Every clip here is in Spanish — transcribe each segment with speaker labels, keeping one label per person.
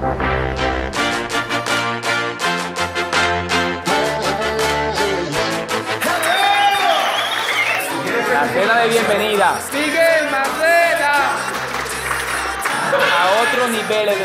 Speaker 1: La cena de bienvenida.
Speaker 2: Miguel Marcela.
Speaker 1: A
Speaker 3: otros niveles de...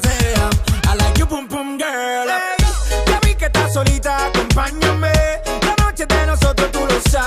Speaker 3: que sea. I like you, pum pum girl. Hey, ya vi que estás solita, acompáñame. La noche de nosotros tú lo sabes.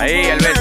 Speaker 2: Ahí, el beso.